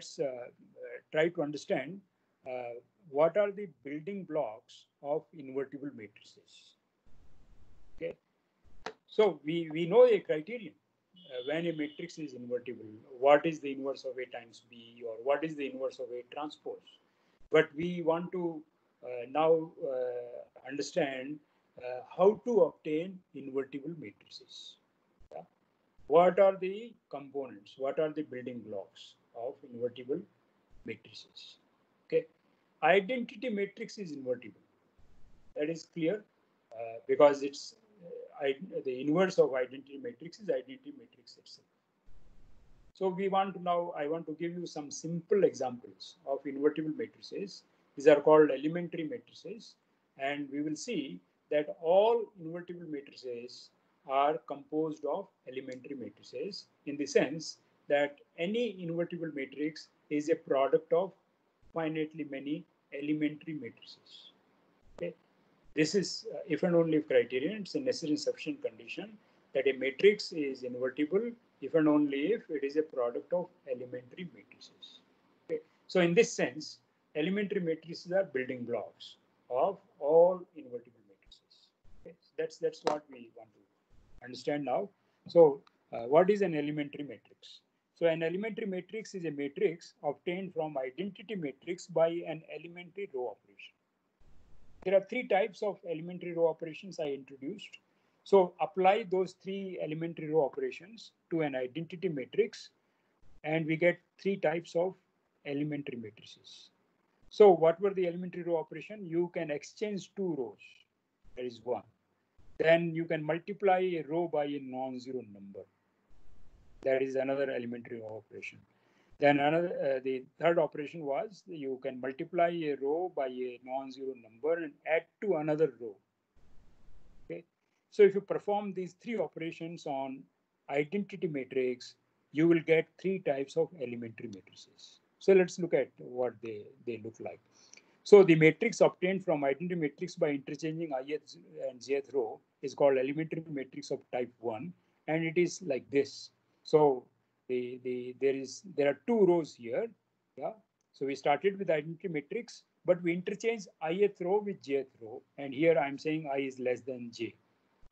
let's uh, try to understand uh, what are the building blocks of invertible matrices. Okay, so we, we know a criterion uh, when a matrix is invertible, what is the inverse of A times B or what is the inverse of A transpose. But we want to uh, now uh, understand uh, how to obtain invertible matrices. Yeah? What are the components? What are the building blocks of invertible matrices? Okay, identity matrix is invertible. That is clear uh, because it's uh, the inverse of identity matrix is identity matrix itself. So we want to now, I want to give you some simple examples of invertible matrices. These are called elementary matrices. And we will see that all invertible matrices are composed of elementary matrices in the sense that any invertible matrix is a product of finitely many elementary matrices. Okay. This is uh, if and only if criterion, it's a necessary sufficient condition that a matrix is invertible if and only if it is a product of elementary matrices. Okay. So in this sense, elementary matrices are building blocks of all invertible matrices. Okay. So that's that's what we want to understand now. So uh, what is an elementary matrix? So an elementary matrix is a matrix obtained from identity matrix by an elementary row operation. There are three types of elementary row operations I introduced. So apply those three elementary row operations to an identity matrix and we get three types of elementary matrices. So what were the elementary row operation? You can exchange two rows. That is one. Then you can multiply a row by a non-zero number. That is another elementary operation. Then another, uh, the third operation was you can multiply a row by a non-zero number and add to another row. Okay, so if you perform these three operations on identity matrix, you will get three types of elementary matrices. So let's look at what they, they look like. So the matrix obtained from identity matrix by interchanging ith and jth row is called elementary matrix of type 1 and it is like this. So the, the there is there are two rows here. Yeah. So we started with identity matrix, but we interchange ith row with jth row. And here I'm saying i is less than j,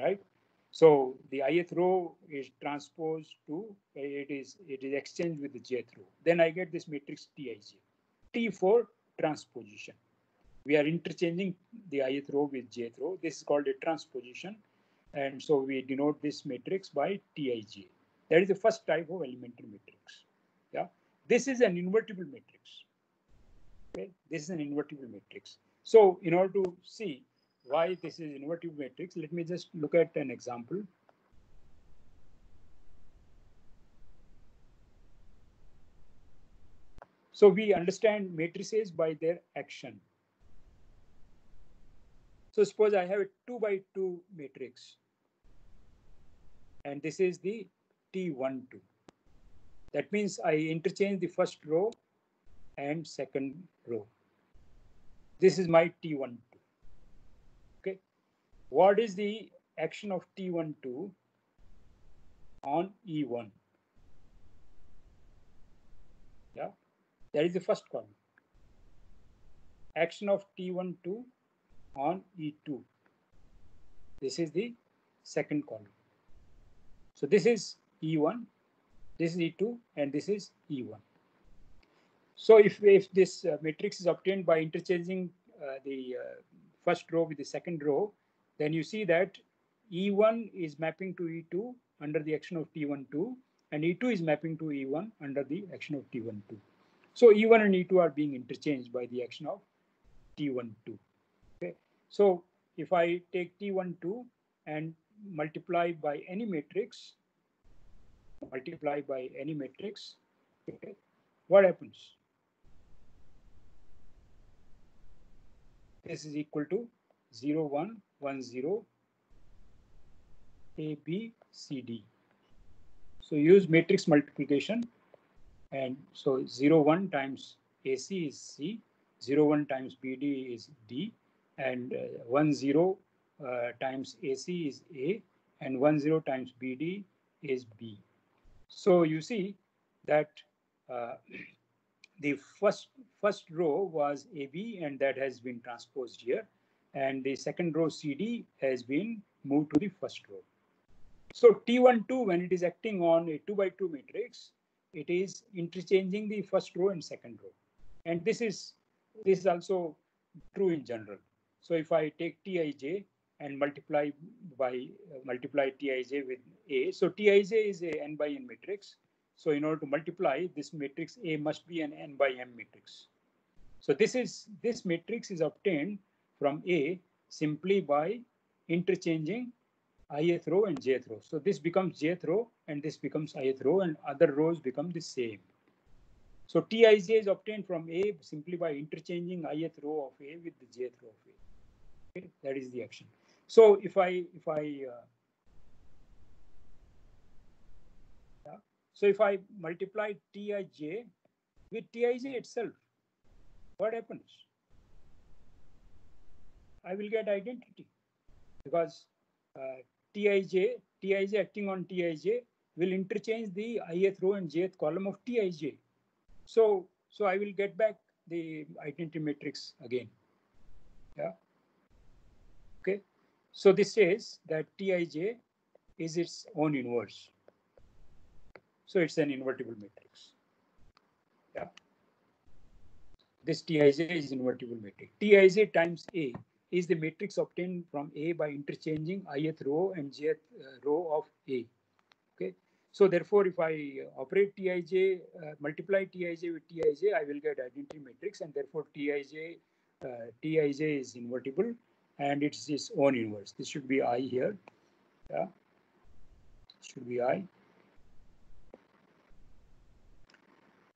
right? So the ith row is transposed to it is it is exchanged with the jth row. Then I get this matrix Tij. T for transposition. We are interchanging the ith row with jth row. This is called a transposition. And so we denote this matrix by Tij. That is the first type of elementary matrix. Yeah, this is an invertible matrix. Okay, this is an invertible matrix. So in order to see why this is invertible matrix, let me just look at an example. So we understand matrices by their action. So suppose I have a two by two matrix. And this is the T12. That means I interchange the first row and second row. This is my T12. Okay. What is the action of T12 on E1? Yeah, that is the first column. Action of T12 on E2. This is the second column. So this is E1, this is E2, and this is E1. So if, if this uh, matrix is obtained by interchanging uh, the uh, first row with the second row, then you see that E1 is mapping to E2 under the action of T12, and E2 is mapping to E1 under the action of T12. So E1 and E2 are being interchanged by the action of T12. Okay. So if I take T12 and multiply by any matrix, multiply by any matrix, okay, what happens? This is equal to 0, 1, 1, 0, A, B, C, D. So use matrix multiplication. And so 0, 1 times AC is C, 0, 1 times BD is D, and uh, 1, 0 uh, times AC is A, and 1, 0 times BD is B. So you see that uh, the first first row was AB and that has been transposed here. And the second row CD has been moved to the first row. So T12, when it is acting on a two by two matrix, it is interchanging the first row and second row. And this is this is also true in general. So if I take Tij and multiply by uh, multiply Tij with A, so Tij is a n by n matrix. So in order to multiply this matrix A must be an n by m matrix. So this is this matrix is obtained from A simply by interchanging ith row and jth row. So this becomes jth row and this becomes ith row and other rows become the same. So Tij is obtained from A simply by interchanging ith row of A with the jth row of A. Okay, that is the action. So if I if I uh, yeah, so if I multiply Tij with Tij itself, what happens? I will get identity because uh, Tij, Tij acting on Tij will interchange the ith row and jth column of Tij. So, so I will get back the identity matrix again. Yeah. So this says that Tij is its own inverse. So it's an invertible matrix. Yeah. This Tij is invertible matrix. Tij times A is the matrix obtained from A by interchanging ith row and jth uh, row of A. Okay. So therefore, if I operate Tij, uh, multiply Tij with Tij, I will get identity matrix, and therefore Tij, uh, Tij is invertible, and it's its own inverse. This should be I here. Yeah, should be I.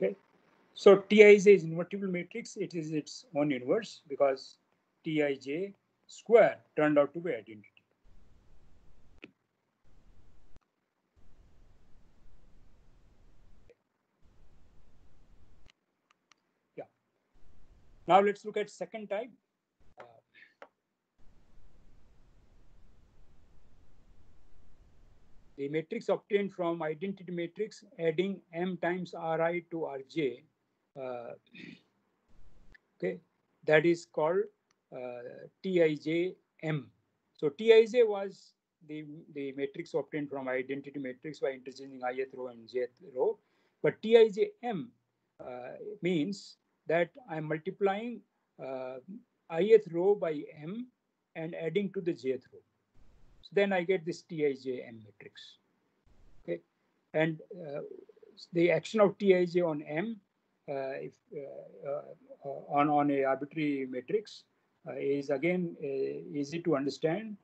Okay. So Tij is invertible matrix. It is its own inverse because Tij square turned out to be identity. Yeah. Now let's look at second type. The matrix obtained from identity matrix adding m times ri to rj uh, okay that is called uh, Tij-M. So Tij was the, the matrix obtained from identity matrix by interchanging ith row and jth row. But Tij-M uh, means that I'm multiplying uh, ith row by m and adding to the jth row. Then I get this Tij-M matrix. Okay, and uh, the action of Tij on m, uh, if uh, uh, on on a arbitrary matrix, uh, is again uh, easy to understand.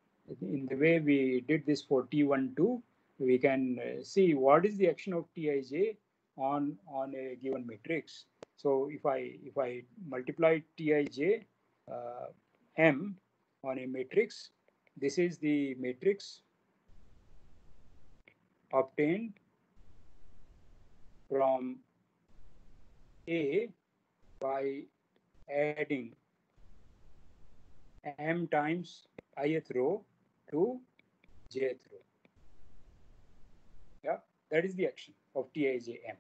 In the way we did this for T12, we can uh, see what is the action of Tij on, on a given matrix. So if I if I multiply Tij m on a matrix, this is the matrix obtained from A by adding m times ith row to jth row. Yeah, that is the action of Tij-M.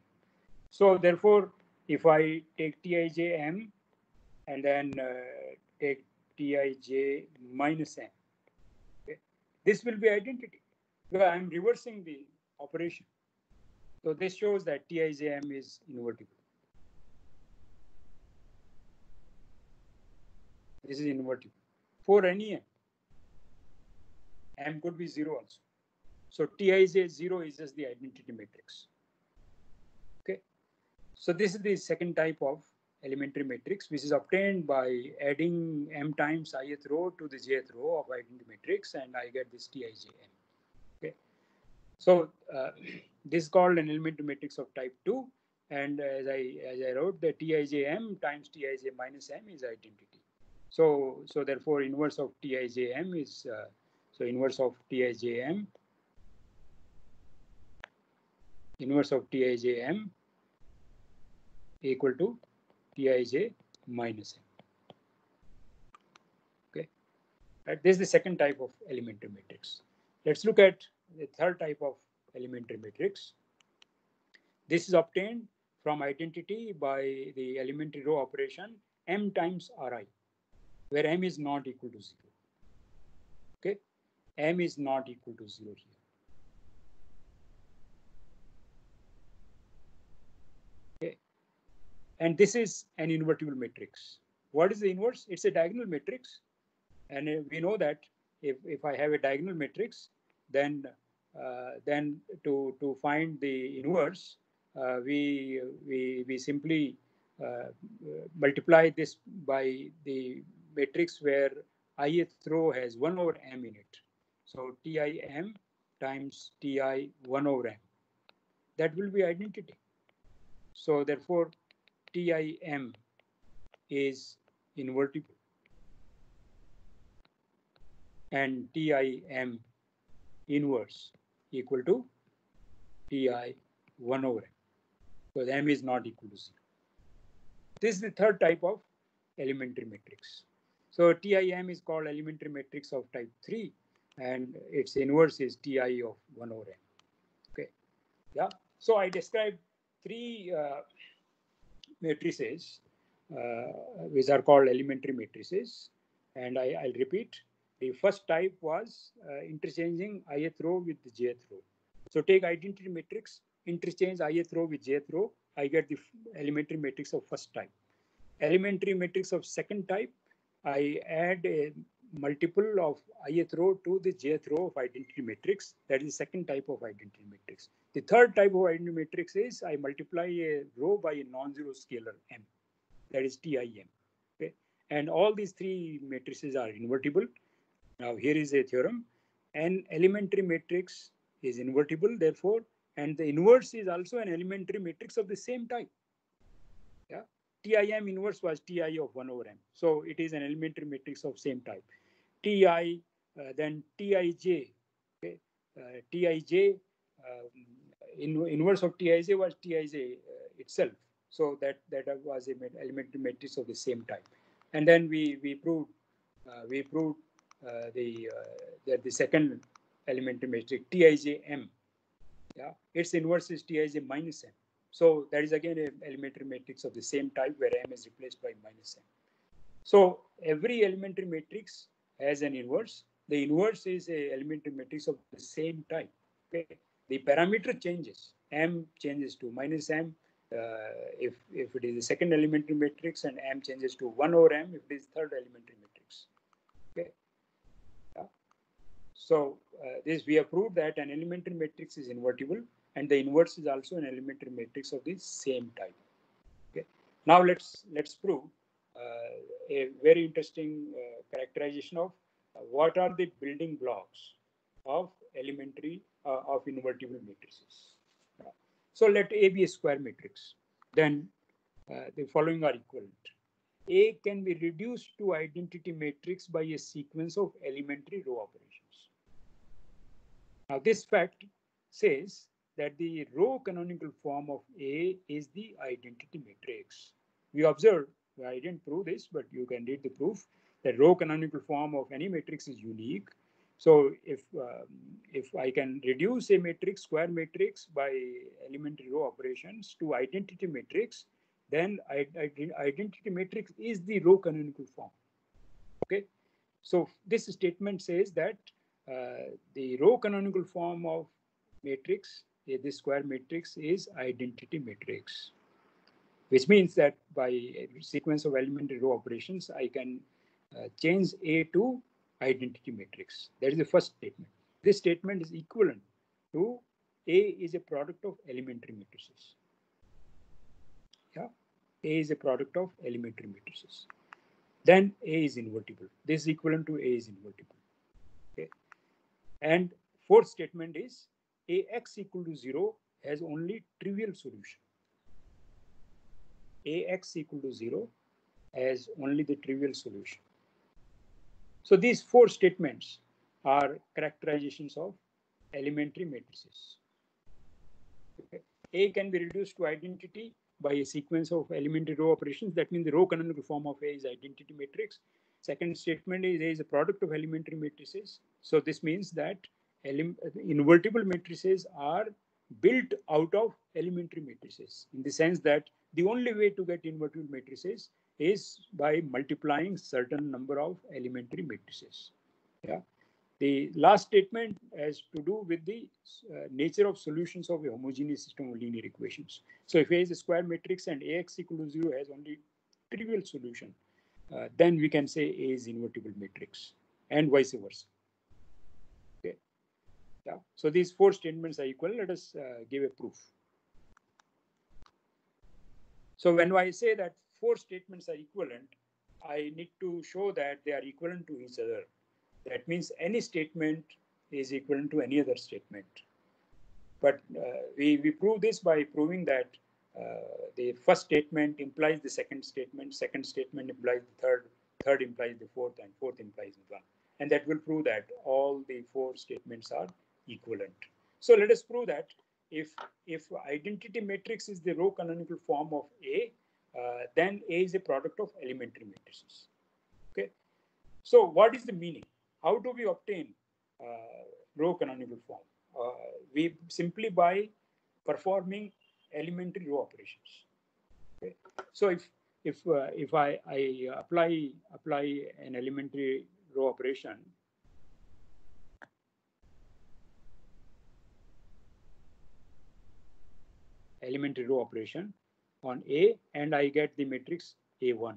So therefore, if I take Tij-M and then uh, take Tij minus M, this will be identity. I'm reversing the operation. So this shows that Tij-M is invertible. This is invertible for any m. M could be zero also. So Tij zero is just the identity matrix. Okay. So this is the second type of elementary matrix, which is obtained by adding m times ith row to the jth row of identity matrix, and I get this tijm. Okay. So uh, this is called an elementary matrix of type two, and as I as I wrote, the tijm times Tij minus m is identity. So, so therefore inverse of Tij-M is, uh, so inverse of Tij-M, inverse of Tij-M equal to Tij minus M. Okay, right. This is the second type of elementary matrix. Let's look at the third type of elementary matrix. This is obtained from identity by the elementary row operation m times ri, where m is not equal to 0. Okay, m is not equal to 0 here. And this is an invertible matrix. What is the inverse? It's a diagonal matrix. And uh, we know that if, if I have a diagonal matrix, then uh, then to, to find the inverse, uh, we, we, we simply uh, multiply this by the matrix where ith row has 1 over m in it. So TIM times TI 1 over m. That will be identity. So therefore, TIM is invertible and TIM inverse equal to TI 1 over m because m is not equal to 0. This is the third type of elementary matrix. So TIM is called elementary matrix of type 3 and its inverse is TI of 1 over m. Okay, yeah. So I described three uh, matrices uh, which are called elementary matrices. And I, will repeat, the first type was uh, interchanging ith row with jth row. So take identity matrix, interchange ith row with jth row, I get the elementary matrix of first type. Elementary matrix of second type, I add a multiple of ith row to the jth row of identity matrix. That is the second type of identity matrix. The third type of identity matrix is I multiply a row by a non-zero scalar m that is TIM. Okay, and all these three matrices are invertible. Now here is a theorem. An elementary matrix is invertible, therefore, and the inverse is also an elementary matrix of the same type. Yeah, TIM inverse was TI of 1 over m. So it is an elementary matrix of same type. TI, uh, then TIJ, okay, uh, TIJ, um, in, inverse of TIJ was TIJ uh, itself. So that that was a elementary matrix of the same type. And then we we proved uh, we proved uh, the uh, that the second elementary matrix Tijm, yeah, its inverse is Tij minus m. So that is again an elementary matrix of the same type where m is replaced by minus m. So every elementary matrix has an inverse. The inverse is a elementary matrix of the same type. Okay. The parameter changes. M changes to minus m, uh, if, if it is the second elementary matrix and m changes to 1 over m if it is third elementary matrix. Okay. Yeah. So uh, this we have proved that an elementary matrix is invertible and the inverse is also an elementary matrix of the same type. Okay. Now let's let's prove a very interesting uh, characterization of uh, what are the building blocks of elementary uh, of invertible matrices. So let A be a square matrix. Then uh, the following are equivalent. A can be reduced to identity matrix by a sequence of elementary row operations. Now this fact says that the row canonical form of A is the identity matrix. We observed, I didn't prove this, but you can read the proof, that row canonical form of any matrix is unique. So if um, if I can reduce a matrix, square matrix by elementary row operations to identity matrix, then identity matrix is the row canonical form. Okay, so this statement says that uh, the row canonical form of matrix, uh, this square matrix, is identity matrix, which means that by a sequence of elementary row operations, I can uh, change A to identity matrix. That is the first statement. This statement is equivalent to A is a product of elementary matrices. Yeah, A is a product of elementary matrices. Then A is invertible. This is equivalent to A is invertible. Okay. And fourth statement is AX equal to 0 has only trivial solution. AX equal to 0 has only the trivial solution. So these four statements are characterizations of elementary matrices. A can be reduced to identity by a sequence of elementary row operations. That means the row canonical form of A is identity matrix. Second statement is A is a product of elementary matrices. So this means that invertible matrices are built out of elementary matrices in the sense that the only way to get invertible matrices is by multiplying certain number of elementary matrices. Yeah. The last statement has to do with the uh, nature of solutions of a homogeneous system of linear equations. So if A is a square matrix and AX equal to 0 has only trivial solution, uh, then we can say A is invertible matrix and vice versa. Yeah. So these four statements are equal. Let us uh, give a proof. So when I say that four statements are equivalent, I need to show that they are equivalent to each other. That means any statement is equivalent to any other statement. But uh, we, we prove this by proving that uh, the first statement implies the second statement, second statement implies the third, third implies the fourth, and fourth implies the one. And that will prove that all the four statements are equivalent. So let us prove that if, if identity matrix is the row canonical form of A, uh, then A is a product of elementary matrices. Okay. So what is the meaning? How do we obtain uh, row canonical form? Uh, we simply by performing elementary row operations. Okay. So if if uh, if I, I apply apply an elementary row operation, elementary row operation on A and I get the matrix A1.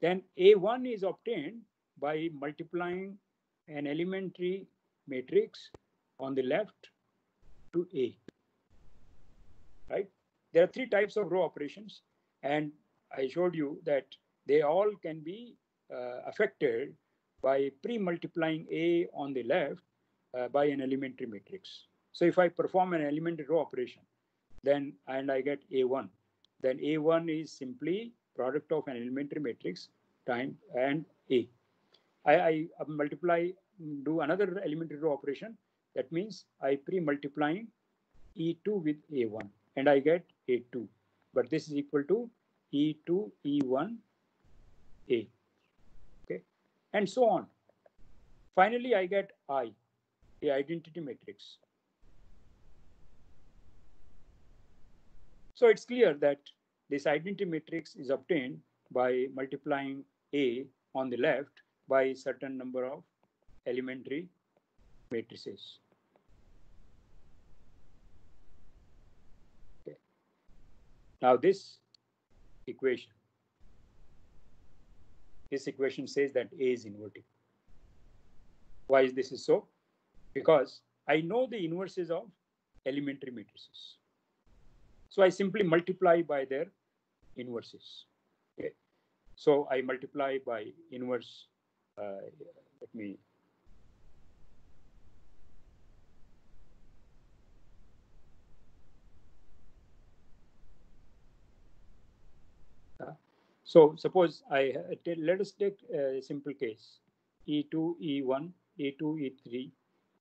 Then A1 is obtained by multiplying an elementary matrix on the left to A. Right? There are three types of row operations, and I showed you that they all can be uh, affected by pre-multiplying A on the left uh, by an elementary matrix. So if I perform an elementary row operation, then and I get A1, then A1 is simply product of an elementary matrix time and A. I, I multiply, do another elementary row operation. That means I pre-multiplying E2 with A1 and I get A2. But this is equal to E2, E1, A. Okay, and so on. Finally, I get I, the identity matrix. So it's clear that this identity matrix is obtained by multiplying A on the left by a certain number of elementary matrices. Okay. Now this equation, this equation says that A is invertible. Why is this is so? Because I know the inverses of elementary matrices. So I simply multiply by their inverses. Okay. So I multiply by inverse. Uh, let me. Uh, so suppose I let us take a simple case: E2, E1, E2, E3,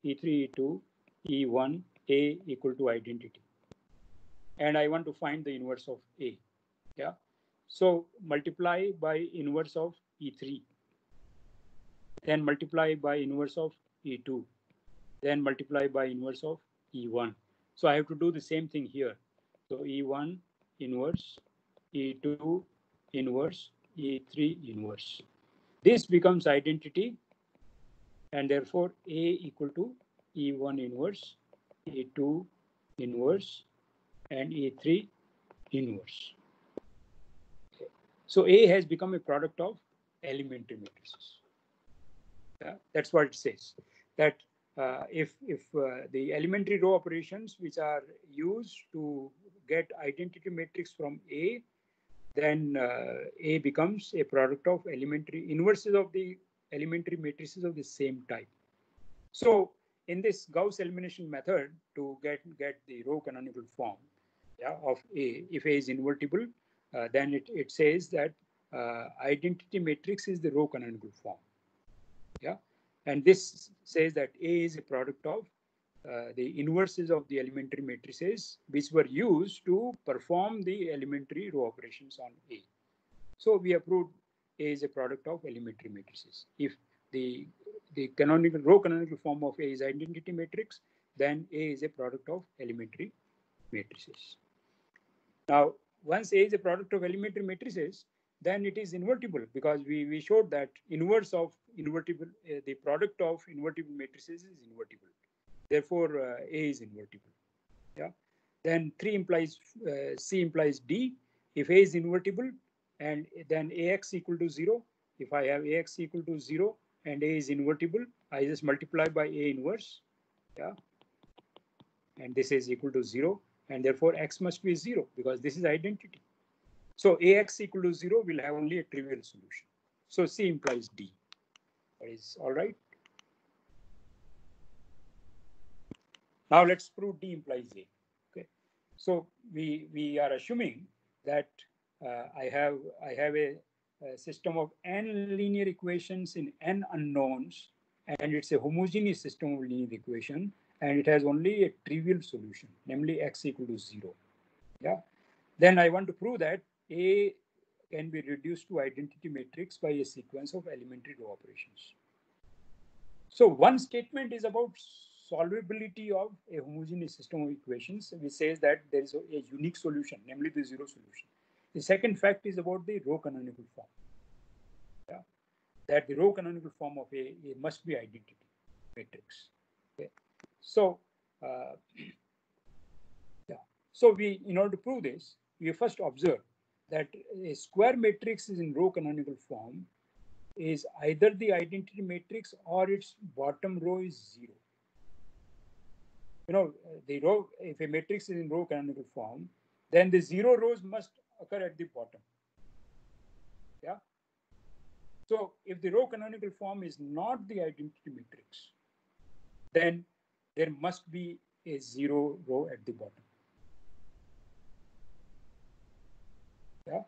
E3, E2, E1, A equal to identity and I want to find the inverse of A. Yeah. So multiply by inverse of E3, then multiply by inverse of E2, then multiply by inverse of E1. So I have to do the same thing here. So E1 inverse, E2 inverse, E3 inverse. This becomes identity and therefore A equal to E1 inverse, E2 inverse, and A3 inverse. So A has become a product of elementary matrices. That's what it says. That uh, if if uh, the elementary row operations which are used to get identity matrix from A, then uh, A becomes a product of elementary inverses of the elementary matrices of the same type. So in this Gauss elimination method to get get the row canonical form, yeah, of A, if A is invertible, uh, then it, it says that uh, identity matrix is the row canonical form. Yeah, and this says that A is a product of uh, the inverses of the elementary matrices which were used to perform the elementary row operations on A. So we have proved A is a product of elementary matrices. If the the canonical row canonical form of A is identity matrix, then A is a product of elementary matrices. Now, once A is a product of elementary matrices, then it is invertible because we, we showed that inverse of invertible, uh, the product of invertible matrices is invertible. Therefore, uh, A is invertible. Yeah. Then 3 implies, uh, C implies D. If A is invertible and then AX equal to 0, if I have AX equal to 0 and A is invertible, I just multiply by A inverse. Yeah. And this is equal to 0 and therefore X must be 0 because this is identity. So AX equal to 0 will have only a trivial solution. So C implies D. That is all right. Now let's prove D implies A. Okay. So we we are assuming that uh, I have I have a, a, system of n linear equations in n unknowns, and it's a homogeneous system of linear equation, and it has only a trivial solution, namely x equal to zero. Yeah. Then I want to prove that A can be reduced to identity matrix by a sequence of elementary row operations. So one statement is about solvability of a homogeneous system of equations, which says that there is a, a, unique solution, namely the zero solution. The second fact is about the row canonical form. Yeah? That the row canonical form of a, a must be identity matrix. So, uh, yeah. So we, in order to prove this, we first observe that a square matrix is in row canonical form is either the identity matrix or its bottom row is zero you know, the row, if a matrix is in row canonical form, then the zero rows must occur at the bottom. Yeah. So if the row canonical form is not the identity matrix, then there must be a zero row at the bottom. Yeah.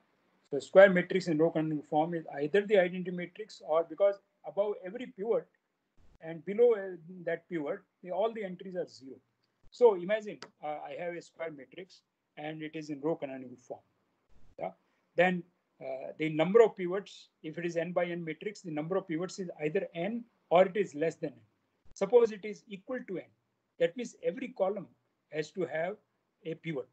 So square matrix in row canonical form is either the identity matrix or because above every pivot and below uh, that pivot, all the entries are zero. So imagine uh, I have a square matrix and it is in row canonical form. Yeah? Then uh, the number of pivots, if it is n by n matrix, the number of pivots is either n or it is less than n. Suppose it is equal to n. That means every column has to have a pivot.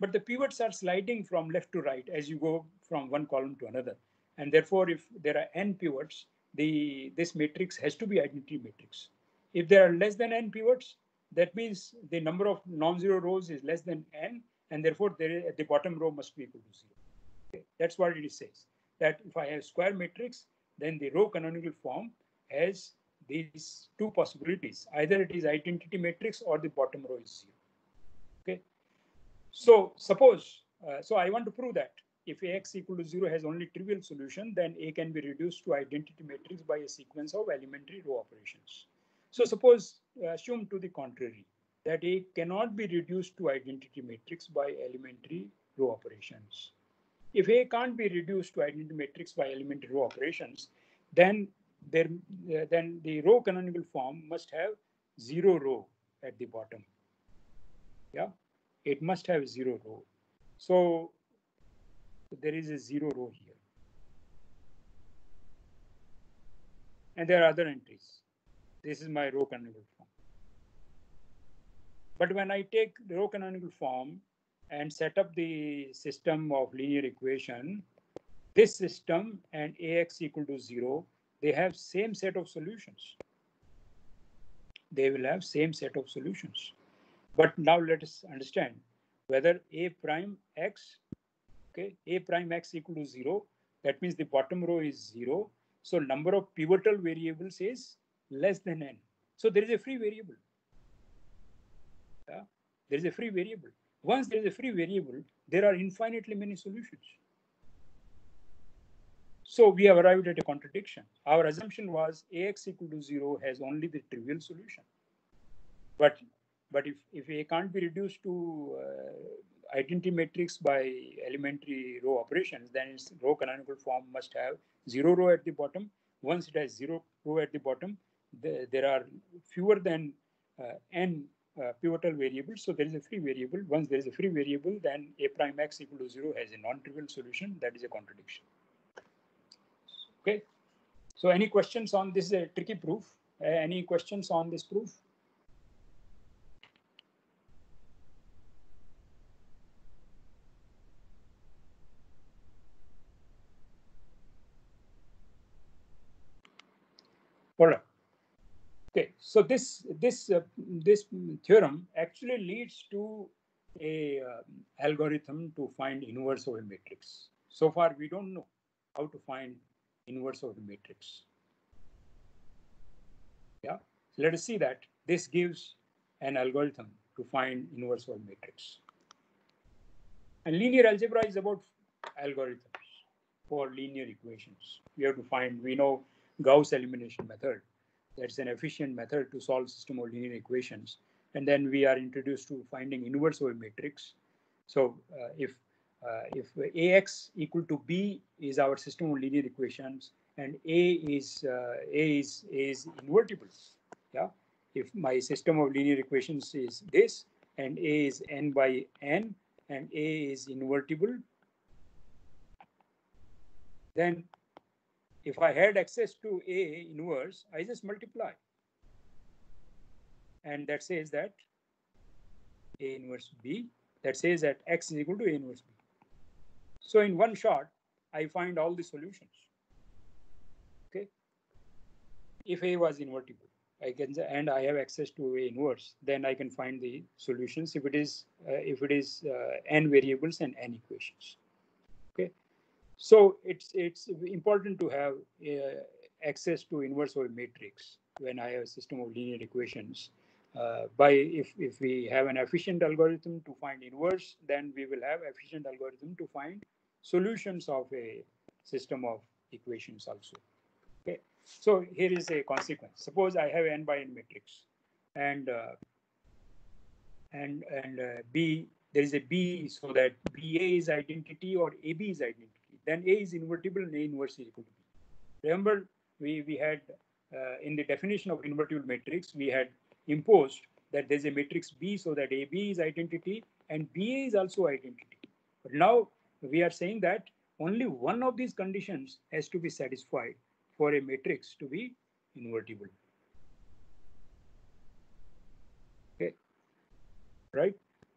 But the pivots are sliding from left to right as you go from one column to another. And therefore, if there are n pivots, the this matrix has to be identity matrix. If there are less than n pivots, that means the number of non-zero rows is less than n, and therefore there the bottom row must be equal to zero. That's what it says. That if I have square matrix, then the row canonical form has these two possibilities. Either it is identity matrix or the bottom row is zero. Okay. So suppose, uh, so I want to prove that if Ax equal to zero has only trivial solution, then A can be reduced to identity matrix by a sequence of elementary row operations. So suppose uh, assume to the contrary that A cannot be reduced to identity matrix by elementary row operations. If A can't be reduced to identity matrix by elementary row operations, then there, uh, then the row canonical form must have zero row at the bottom. Yeah, it must have zero row. So there is a zero row here. And there are other entries. This is my row canonical form. But when I take the row canonical form and set up the system of linear equation, this system and Ax equal to zero, they have same set of solutions. They will have same set of solutions. But now let us understand whether A prime X, okay, A prime X equal to zero, that means the bottom row is zero. So number of pivotal variables is less than n. So there is a free variable. Yeah? There is a free variable. Once there is a free variable, there are infinitely many solutions. So we have arrived at a contradiction. Our assumption was Ax equal to 0 has only the trivial solution. But, but if, if A can't be reduced to uh, identity matrix by elementary row operations, then its row canonical form must have zero row at the bottom. Once it has zero row at the bottom, the, there are fewer than uh, n uh, pivotal variables. So there is a free variable. Once there is a free variable, then a prime x equal to zero has a non-trivial solution. That is a contradiction. Okay. So any questions on this uh, tricky proof? Uh, any questions on this proof? Okay, so this this uh, this theorem actually leads to a uh, algorithm to find inverse of a matrix. So far, we don't know how to find inverse of the matrix. Yeah, so let us see that this gives an algorithm to find inverse of matrix. And linear algebra is about algorithms for linear equations. We have to find, we know Gauss elimination method that's an efficient method to solve system of linear equations. And then we are introduced to finding inverse of a matrix. So uh, if uh, if ax equal to b is our system of linear equations and a is uh, a is a is invertible, yeah. If my system of linear equations is this and a is n by n and a is invertible, then if I had access to A inverse, I just multiply. And that says that A inverse B, that says that X is equal to A inverse B. So in one shot, I find all the solutions. Okay. If A was invertible, I can and I have access to A inverse, then I can find the solutions if it is uh, if it is uh, n variables and n equations. Okay. So it's it's important to have uh, access to inverse a matrix when I have a system of linear equations. Uh, by if, if we have an efficient algorithm to find inverse, then we will have efficient algorithm to find solutions of a system of equations also. Okay, so here is a consequence. Suppose I have n by n matrix, and uh, and and uh, B there is a B so that BA is identity or AB is identity then A is invertible and A inverse is equal to B. Remember, we, we had uh, in the definition of invertible matrix, we had imposed that there's a matrix B so that AB is identity and BA is also identity. But now we are saying that only one of these conditions has to be satisfied for a matrix to be invertible. Okay, right?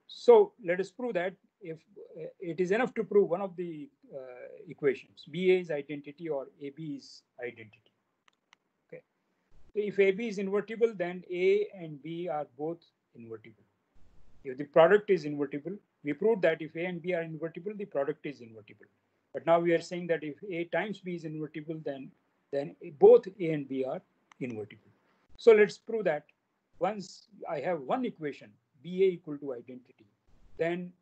So let us prove that if uh, it is enough to prove one of the uh, equations, BA is identity or AB is identity. So if AB is invertible, then A and B are both invertible. If the product is invertible, we proved that if A and B are invertible, the product is invertible. But now we are saying that if A times B is invertible, then then both A and B are invertible. So let's prove that once I have one equation, BA equal to identity, then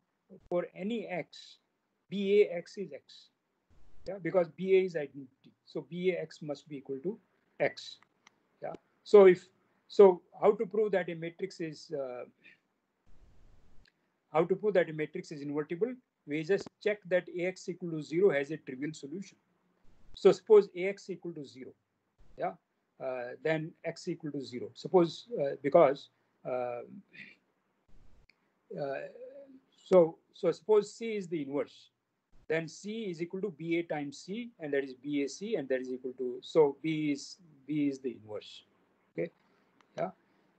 for any x, BAX is x. Yeah, because BA is identity. So BAX must be equal to x. So if so, how to prove that a matrix is uh, how to prove that a matrix is invertible? We just check that AX equal to zero has a trivial solution. So suppose AX equal to zero. Yeah. Uh, then x equal to zero. Suppose uh, because uh, uh, so, so suppose C is the inverse, then C is equal to BA times C, and that is BAC, and that is equal to, so B is, B is the inverse.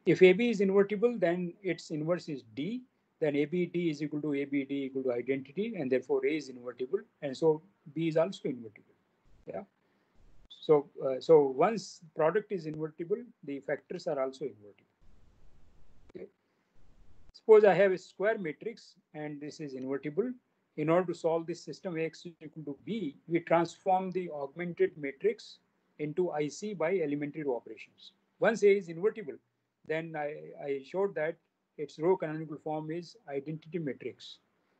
If AB is invertible, then its inverse is D, then ABD is equal to ABD equal to identity, and therefore A is invertible, and so B is also invertible, yeah? So, uh, so once product is invertible, the factors are also invertible. Suppose I have a square matrix and this is invertible. In order to solve this system X equal to B, we transform the augmented matrix into IC by elementary operations. Once A is invertible, then I, I showed that its row canonical form is identity matrix.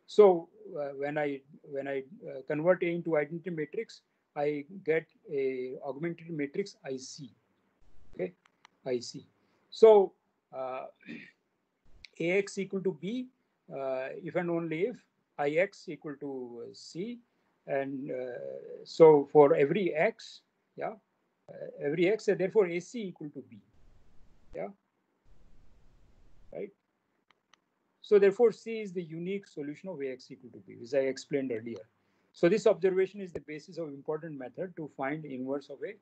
So uh, when I when I uh, convert A into identity matrix, I get a augmented matrix IC. Okay, IC. So uh, ax equal to b uh, if and only if ix equal to c and uh, so for every x yeah uh, every x therefore ac equal to b yeah right so therefore c is the unique solution of ax equal to b as i explained earlier. So this observation is the basis of important method to find inverse of a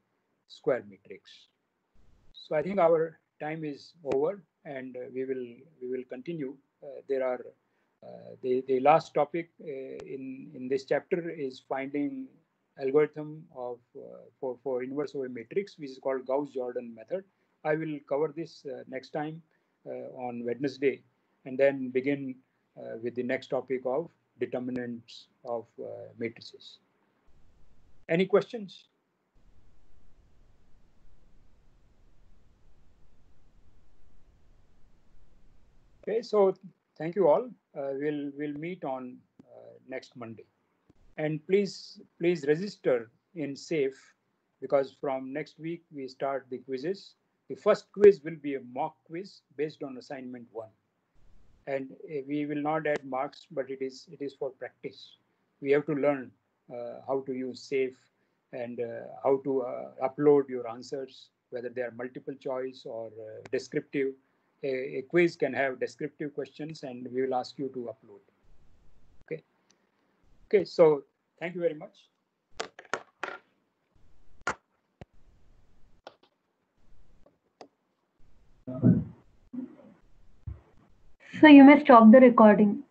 square matrix. So i think our time is over and uh, we will we will continue. Uh, there are uh, the the last topic in in this chapter is finding algorithm of for for inverse of a matrix, which is called Gauss-Jordan method, I will cover this uh, next time uh, on Wednesday and then begin uh, with the next topic of determinants of uh, matrices. Any questions? Okay, so thank you all. Uh, we'll we'll meet on uh, next Monday, and please please register in SAFE because from next week we start the quizzes. The first quiz will be a mock quiz based on assignment one, and uh, we will not add marks, but it is it is for practice. We have to learn uh, how to use SAFE and uh, how to uh, upload your answers, whether they are multiple choice or descriptive a, a, quiz can have descriptive questions and we will ask you to upload. Okay. Okay, so thank you very much. So you may stop the recording.